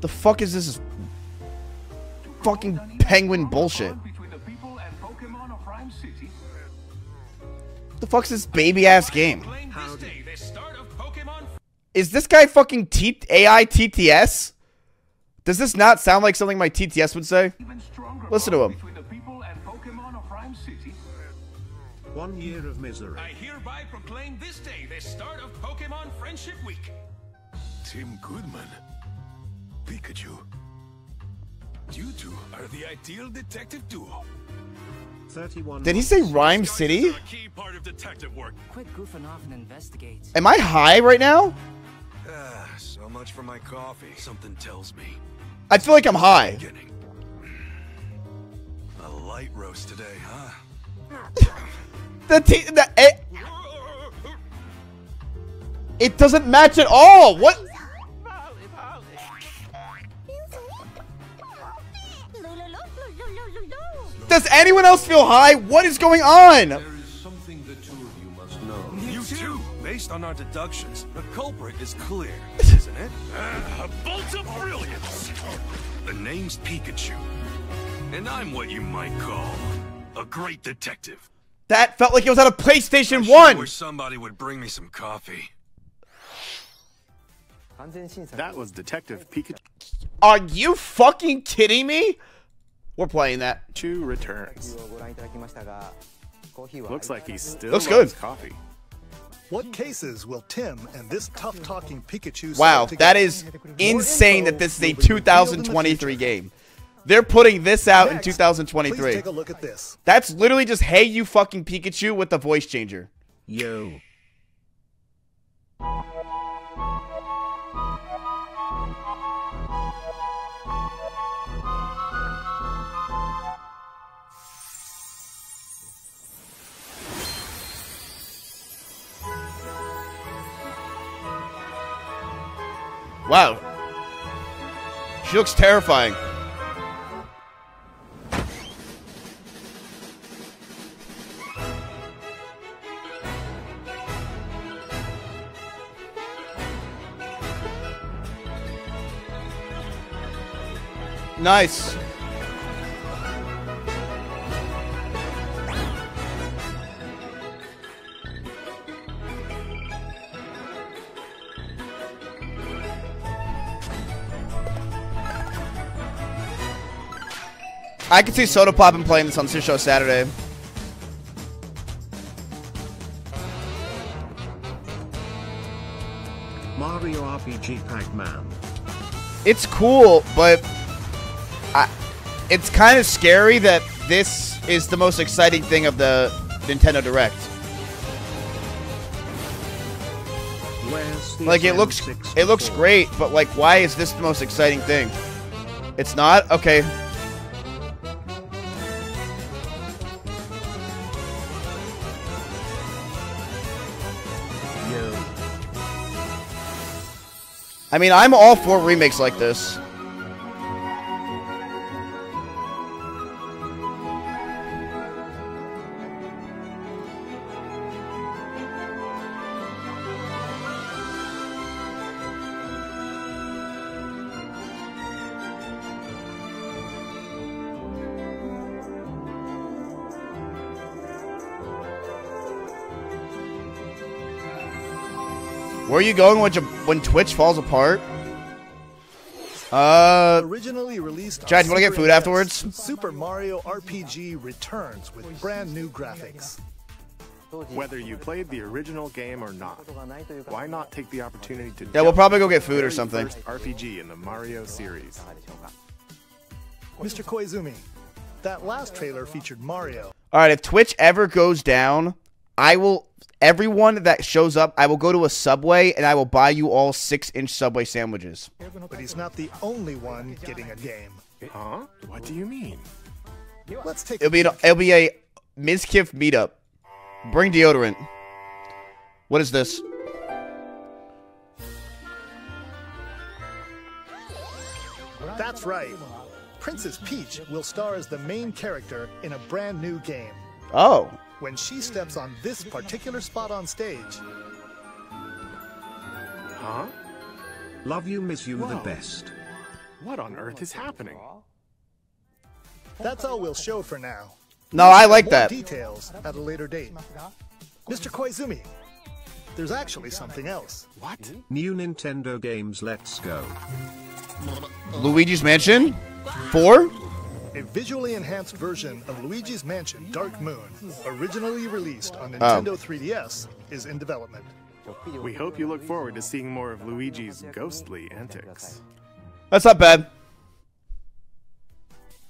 The fuck is this fucking penguin bullshit? The fuck's this baby ass game? Is this guy fucking T AI TTS? Does this not sound like something my TTS would say? Listen to him. One year of misery. I hereby proclaim this day the start of Pokemon Friendship Week. Tim Goodman. Pikachu. You two are the ideal detective duo. 31 Did he say Ryme City? Key part of detective work. Quit goofing off and investigate. Am I high right now? Ah, so much for my coffee. Something tells me. I feel like I'm high. A light roast today, huh? The t the it, it doesn't match at all. What? Does anyone else feel high? What is going on? There is something the two of you must know. You too. Based on our deductions, the culprit is clear, isn't it? Ah, a bolt of brilliance. The name's Pikachu, and I'm what you might call a great detective. That felt like it was out of PlayStation I 1. wish somebody would bring me some coffee. That was Detective Pikachu Are you fucking kidding me? We're playing that. returns. Looks like he still Looks loves good. coffee. What cases will Tim and this tough-talking Pikachu Wow, solve that together? is insane that this is a will be revealed in the 2023 game. They're putting this out in 2023. Please take a look at this. That's literally just hey you fucking Pikachu with the voice changer. Yo. Wow. She looks terrifying. Nice. I could see Sodapoppin playing this on this show Saturday. Mario RPG Pac-Man. It's cool, but I, it's kind of scary that this is the most exciting thing of the Nintendo Direct. Like it looks, it looks great, but like, why is this the most exciting thing? It's not okay. I mean, I'm all for remakes like this. Where are you going when, when Twitch falls apart? Uh, Originally released. Chad, you wanna get food afterwards? Super Mario RPG returns with brand new graphics. Whether you played the original game or not, why not take the opportunity to Yeah, we'll probably go get food or something. RPG in the Mario series. Mr. Koizumi, that last trailer featured Mario. All right, if Twitch ever goes down, I will. Everyone that shows up, I will go to a Subway and I will buy you all six-inch Subway sandwiches. But he's not the only one getting a game. Huh? What do you mean? Let's take It'll be an, it'll be a Mizkif meetup. Bring deodorant. What is this? That's right. Princess Peach will star as the main character in a brand new game. Oh, When she steps on this particular spot on stage, Huh? Love you, miss you the best. What on earth is happening? That's all we'll show for now. No, I like More that. details at a later date. Mr. Koizumi, there's actually something else. What? Hmm? New Nintendo games, let's go. Luigi's Mansion? Four? A visually enhanced version of Luigi's Mansion Dark Moon, originally released on Oh. Nintendo 3DS, is in development. We hope you look forward to seeing more of Luigi's ghostly antics. That's not bad.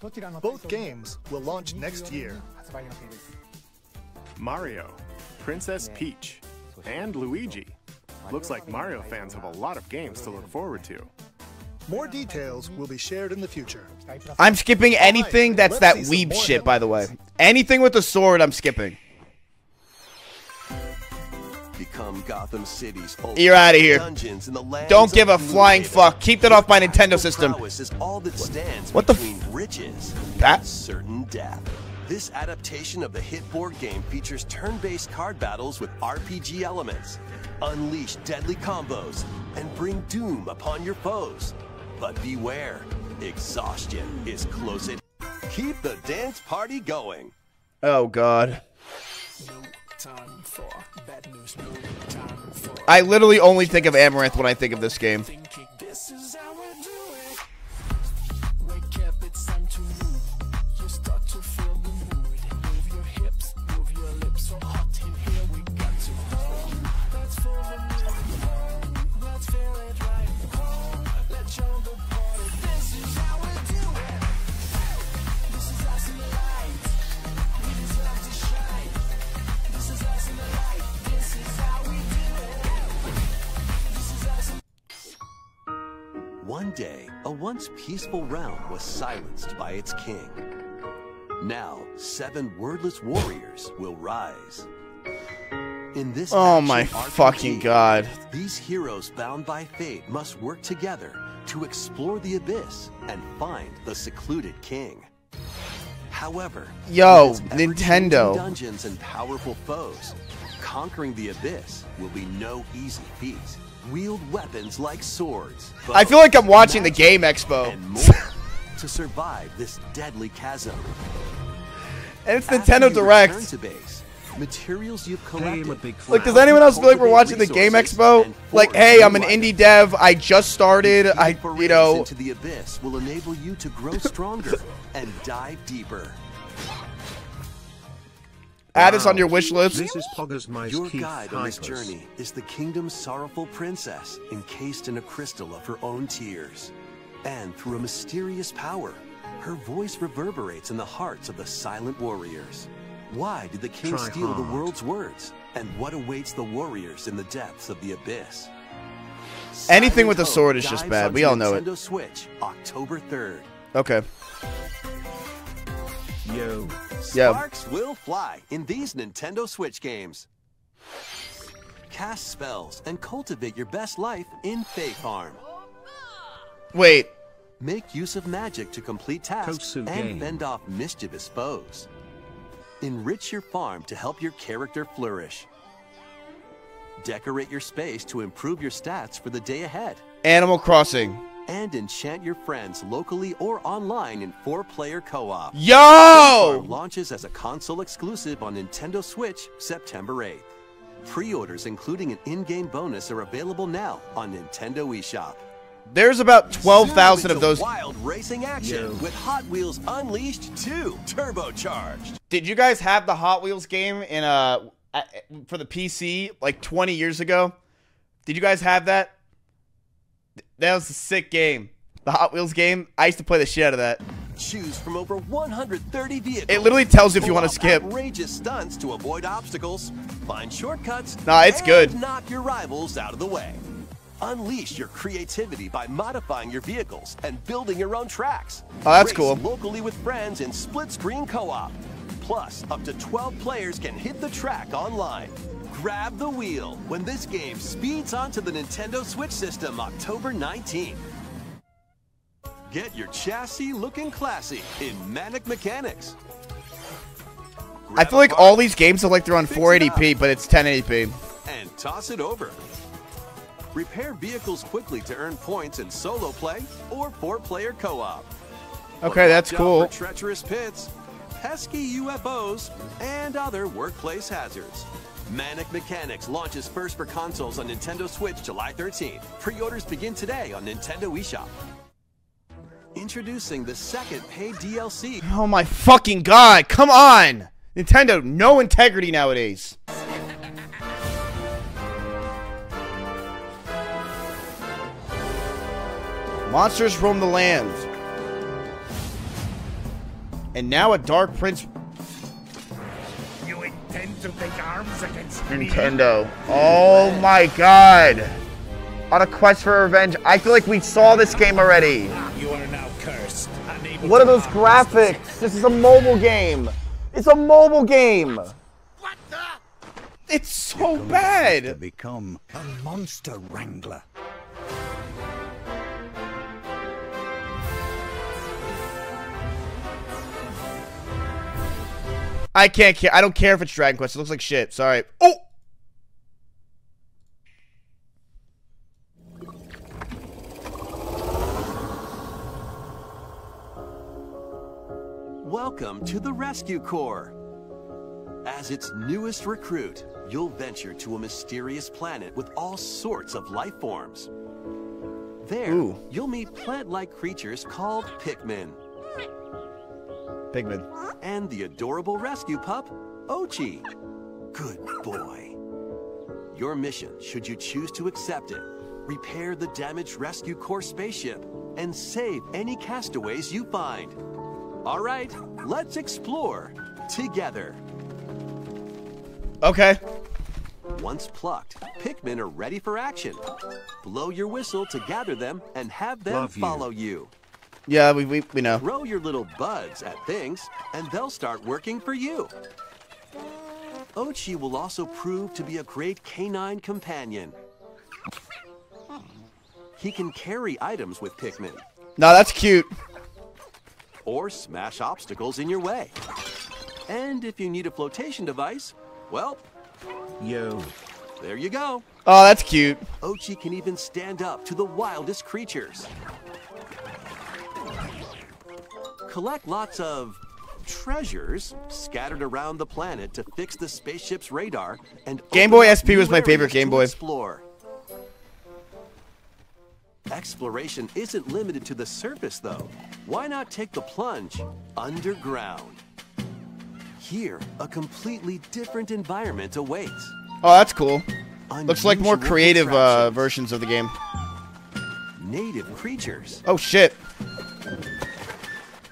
Both games will launch next year. Mario, Princess Peach, and Luigi. Looks like Mario fans have a lot of games to look forward to. More details will be shared in the future. I'm skipping anything that's that see weeb shit, by the way. Anything with a sword, I'm skipping. Become Gotham City's You're outta here. In the Don't give a flying Gloomhaven. fuck. Keep that off my Nintendo system. is all that stands What the between riches That- certain death. This adaptation of the hit board game features turn-based card battles with RPG elements. Unleash deadly combos and bring doom upon your foes. But beware, exhaustion is close at Keep the dance party going. Oh god. I literally only think of Amouranth when I think of this game. Peaceful realm was silenced by its king. Now, seven wordless warriors will rise. In this Oh my RPG, fucking god. These heroes bound by fate must work together to explore the abyss and find the secluded king. However, Yo, with its ever-changing Nintendo. dungeons and powerful foes, conquering the abyss will be no easy feat. Wield weapons like swords. I feel like I'm watching the Game Expo. to survive this deadly chasm. And it's After Nintendo Direct. to base, materials you've collected. Big Like, does anyone else feel like we're watching the Game Expo? Like, hey, I'm an indie dev. I just started. I, you Forays know, into the abyss will enable you to grow stronger and dive deeper. Add this on your wish list. This is Poggers Your Keith guide on this journey is the kingdom's sorrowful princess, encased in a crystal of her own tears. And through a mysterious power, her voice reverberates in the hearts of the silent warriors. Why did the king Try steal the world's words? And what awaits the warriors in the depths of the abyss? Anything with a sword is just bad. We all know it. Nintendo Switch, October 3rd. Okay. Yo. Yeah. Sparks will fly in these Nintendo Switch games. Cast spells and cultivate your best life in Fae Farm. Wait. Make use of magic to complete tasks Kosu and game. fend off mischievous foes. Enrich your farm to help your character flourish. Decorate your space to improve your stats for the day ahead. Animal Crossing. And enchant your friends locally or online in four-player co-op. Yo! Launches as a console exclusive on Nintendo Switch September 8th. Pre-orders including an in-game bonus are available now on Nintendo eShop. There's about 12,000 of those. Wild racing action Yo. with Hot Wheels Unleashed 2 Turbocharged. Did you guys have the Hot Wheels game in uh a- for the PC like 20 years ago? Did you guys have that? That was a sick game. The Hot Wheels game. I used to play the shit out of that. Choose from over 130 vehicles. It literally tells you if you wanna skip. Outrageous stunts to avoid obstacles, find shortcuts. Nah, it's good. Knock your rivals out of the way. Unleash your creativity by modifying your vehicles and building your own tracks. Oh, that's Race cool. Locally with friends in split-screen co-op. Plus, up to 12 players can hit the track online. Grab the wheel when this game speeds onto the Nintendo Switch system October 19th. Get your chassis looking classy in Manic Mechanics. I feel like all these games are like they're on Fix it 480p, but it's 1080p. and toss it over. Repair vehicles quickly to earn points in solo play or four-player co-op. Okay, that's cool. Treacherous pits, pesky UFOs, and other workplace hazards. Manic Mechanics launches first for consoles on Nintendo Switch July 13th. Pre-orders begin today on Nintendo eShop. Introducing the second paid DLC Oh my fucking god! Come on, Nintendo. No integrity nowadays. Monsters roam the land. And now a Dark Prince Nintendo. Oh my god. On a quest for revenge. I feel like we saw this game already. You are now cursed. Unable What are those graphics? This is a mobile game. It's a mobile game. What the? It's so bad. To become a monster wrangler. I can't care. I don't care if it's Dragon Quest. It looks like shit. Sorry. Oh. Welcome to the Rescue Corps. As its newest recruit, you'll venture to a mysterious planet with all sorts of life forms. There, Ooh. you'll meet plant-like creatures called Pikmin Pigman. and the adorable rescue pup, Ochi. Good boy. Your mission, should you choose to accept it, repair the damaged Rescue Corps spaceship and save any castaways you find. All right, let's explore together. Okay. Once plucked, Pikmin are ready for action. Blow your whistle to gather them and have them Love you. follow you. Yeah, we, we, we know. Throw your little buds at things, and they'll start working for you. Ochi will also prove to be a great canine companion. He can carry items with Pikmin, No, that's cute. or smash obstacles in your way. And if you need a flotation device, well, Yo. there you go. Oh, that's cute. Ochi can even stand up to the wildest creatures. Collect lots of treasures scattered around the planet to fix the spaceship's radar and Game Boy SP was my favorite Game Boy. Explore. Exploration isn't limited to the surface though. Why not take the plunge underground? Here, a completely different environment awaits. Oh, that's cool. Looks like more creative uh, versions of the game. native creatures, Oh shit.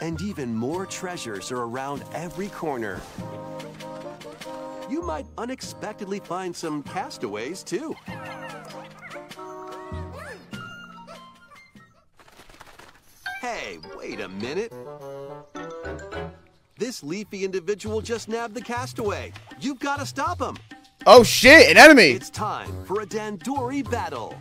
And even more treasures are around every corner. You might unexpectedly find some castaways too. Hey, wait a minute. This leafy individual just nabbed the castaway. You've got to stop him. Oh shit, an enemy. It's time for a Dandori battle.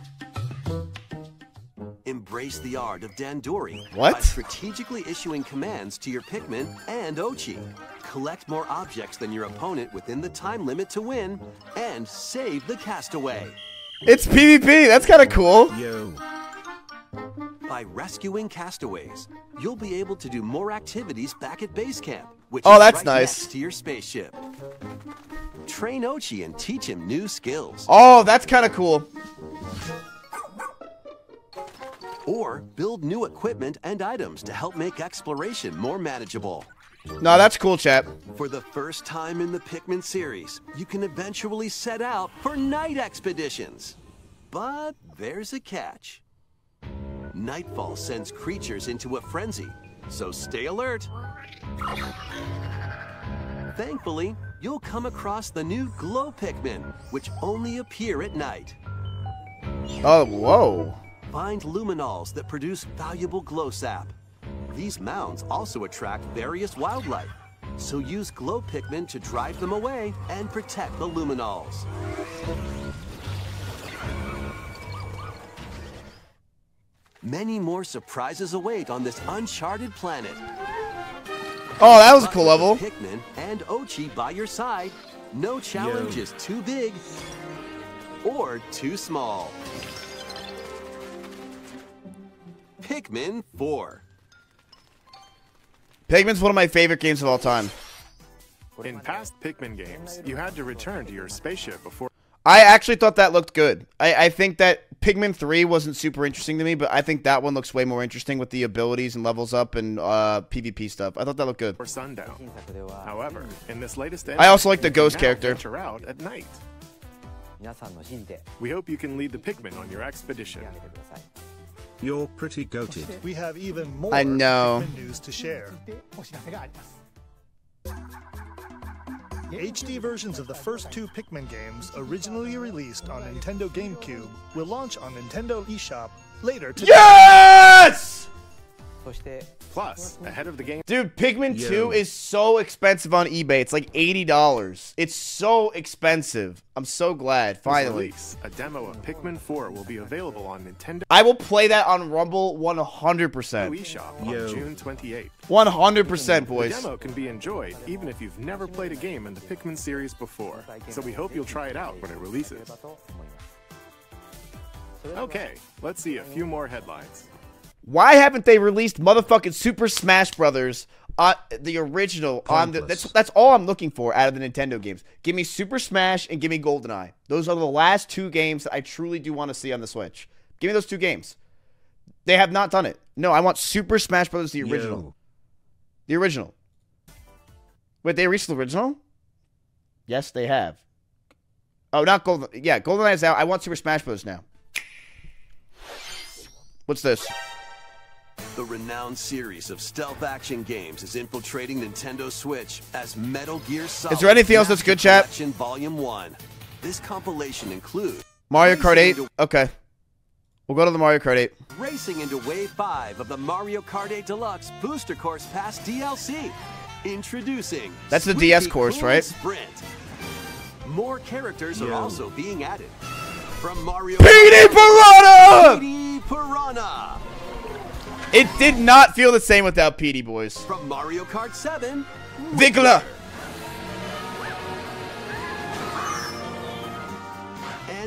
Embrace the art of Dandori What? by strategically issuing commands to your Pikmin and Ochi. Collect more objects than your opponent within the time limit to win, and save the castaway. It's PvP. That's kind of cool. Yo. By rescuing castaways, you'll be able to do more activities back at base camp, which Oh, is that's right nice. next to your spaceship. Train Ochi and teach him new skills. Oh, that's kind of cool. Or build new equipment and items to help make exploration more manageable. No, that's cool, chap. For the first time in the Pikmin series, you can eventually set out for night expeditions. But there's a catch. Nightfall sends creatures into a frenzy, so stay alert. Thankfully, you'll come across the new Glow Pikmin, which only appear at night. Oh, whoa. Find lumiknolls that produce valuable glow sap. These mounds also attract various wildlife, so use glow Pikmin to drive them away and protect the lumiknolls. Many more surprises await on this uncharted planet. Oh, that was a cool level. Pikmin and Ochi by your side, no challenge Yo. is too big or too small. Pikmin 4. Pikmin's one of my favorite games of all time. In past Pikmin games, you had to return to your spaceship before. I actually thought that looked good. I, I think that Pikmin 3 wasn't super interesting to me, but I think that one looks way more interesting with the abilities and levels up and uh, PvP stuff. I thought that looked good. Or sundown. However, in this latest I also like the ghost character. venture out at night. We hope you can lead the Pikmin on your expedition. You're pretty goated. We have even more I know. News to share. HD versions of the first two Pikmin games, originally released on Nintendo GameCube, will launch on Nintendo eShop later today. Yes! Plus, ahead of the game. Dude, Pikmin Yo. 2 is so expensive on eBay. It's like $80. It's so expensive. I'm so glad, finally. Release, a demo of Pikmin 4 will be available on Nintendo I will play that on Rumble 100%. eShop on Yo. June 28th. 100%, The demo can be enjoyed even if you've never played a game in the Pikmin series before, so we hope you'll try it out when it releases. Okay, let's see a few more headlines. Why haven't they released motherfucking Super Smash Brothers uh, the original on the, that's that's all I'm looking for out of the Nintendo games. Give me Super Smash and give me GoldenEye. Those are the last two games that I truly do want to see on the Switch. Give me those two games. They have not done it. No, I want Super Smash Brothers the original. Yo. The original. Wait, they released the original? Yes, they have. Oh, not Golden. Yeah, GoldenEye is out. I want Super Smash Bros. now. What's this? The renowned series of stealth action games is infiltrating Nintendo Switch as Metal Gear Solid. Is there anything else that's good, chat? Collection Volume 1. This compilation includes Mario Kart 8? Okay. We'll go to the Mario Kart 8. Racing into Wave 5 of the Mario Kart 8 Deluxe Booster Course Pass DLC. Introducing That's the DS course, right? Sprint. More characters are also being added. From Mario Petey Piranha! Petey Piranha. It did not feel the same without Petey, boys. From Mario Kart 7, Wiggler!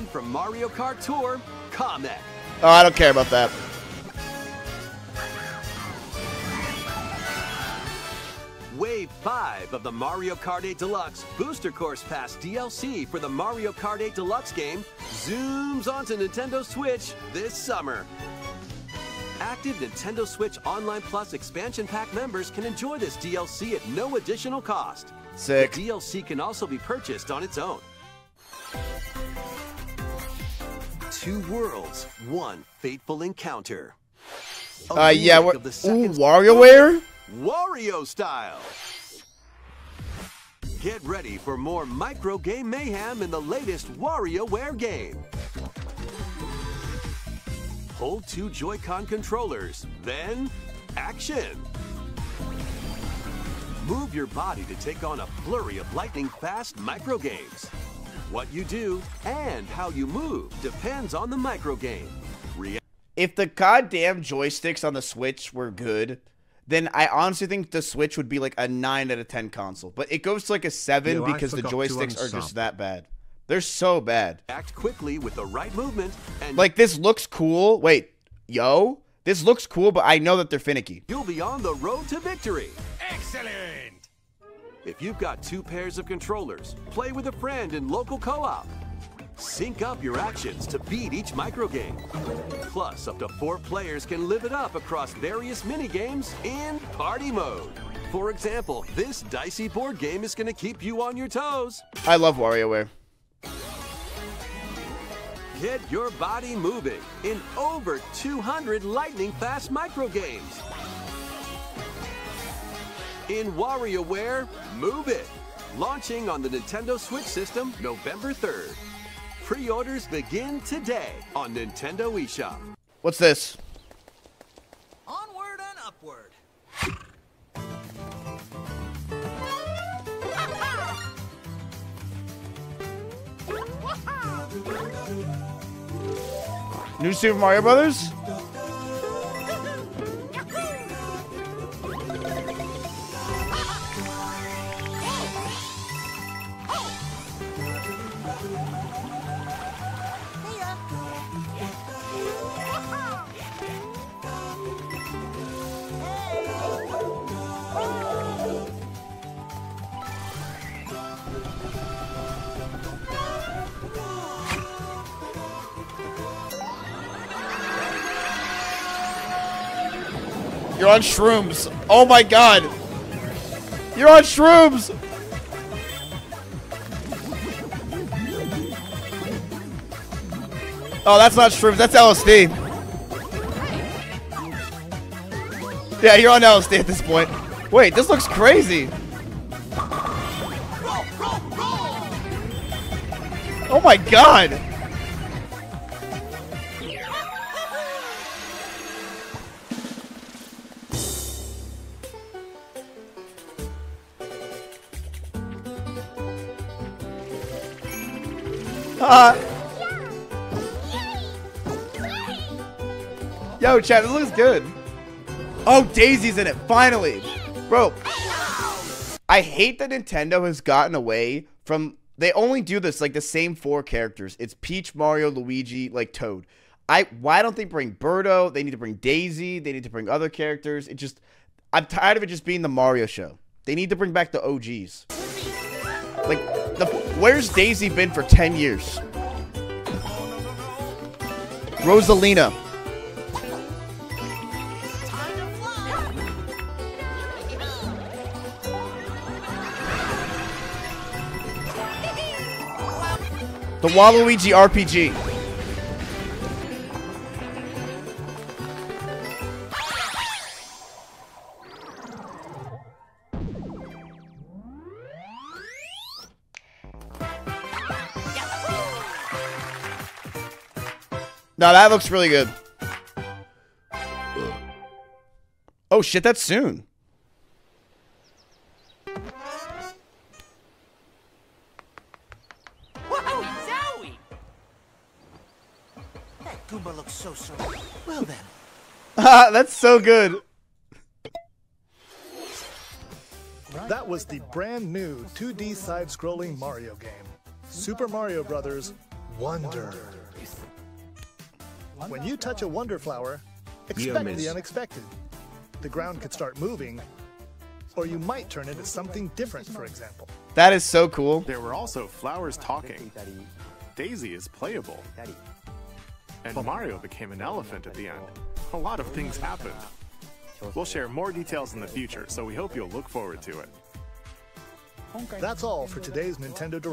and from Mario Kart Tour, Kamek. Oh, I don't care about that. Wave 5 of the Mario Kart 8 Deluxe Booster Course Pass DLC for the Mario Kart 8 Deluxe game zooms onto Nintendo Switch this summer. Active Nintendo Switch Online Plus expansion pack members can enjoy this DLC at no additional cost. Sick. The DLC can also be purchased on its own. Two worlds, one fateful encounter. A Uh, yeah, remake we're, of the ooh, WarioWare? Wario style. Get ready for more micro game mayhem in the latest WarioWare game. Hold two Joy-Con controllers, then action. Move your body to take on a flurry of lightning-fast microgames. What you do and how you move depends on the micro game. Rea- If the goddamn joysticks on the Switch were good, then I honestly think the Switch would be like a 9 out of 10 console. But it goes to like a 7 Yo, because the joysticks are just that bad. They're so bad. Act quickly with the right movement and Like, this looks cool. Wait, yo? This looks cool, but I know that they're finicky. you'll be on the road to victory. Excellent! If you've got two pairs of controllers, play with a friend in local co-op. Sync up your actions to beat each microgame. Plus, up to four players can live it up across various mini-games in party mode. For example, this dicey board game is going to keep you on your toes. I love WarioWare. Get your body moving in over 200 lightning-fast microgames. In WarioWare, Move It! Launching on the Nintendo Switch system November 3rd. Pre-orders begin today on Nintendo eShop. What's this? New Super Mario Brothers? You're on shrooms. Oh my god. You're on shrooms. Oh, that's not shrooms. That's LSD. Yeah, you're on LSD at this point. Wait, this looks crazy. Oh my god. Uh, yo, chat, this looks good. Oh, Daisy's in it, finally. Bro, I hate that Nintendo has gotten away from. They only do this like the same four characters. It's Peach, Mario, Luigi, like Toad. I why don't they bring Birdo? They need to bring Daisy. They need to bring other characters. It just I'm tired of it just being the Mario show. They need to bring back the OGs. Like the where's Daisy been for 10 years? Rosalina. The Waluigi RPG. No, that looks really good. Oh shit, that's soon. Zowie! That Goomba looks so so. Well then. that's so good. That was the brand new 2D side scrolling Mario game, Super Mario Bros. Wonder. When you touch a Wonder Flower, expect the unexpected. The ground could start moving, or you might turn it into something different, for example. That is so cool. There were also flowers talking. Daisy is playable. And Mario became an elephant at the end. A lot of things happened. We'll share more details in the future, so we hope you'll look forward to it. That's all for today's Nintendo Direct.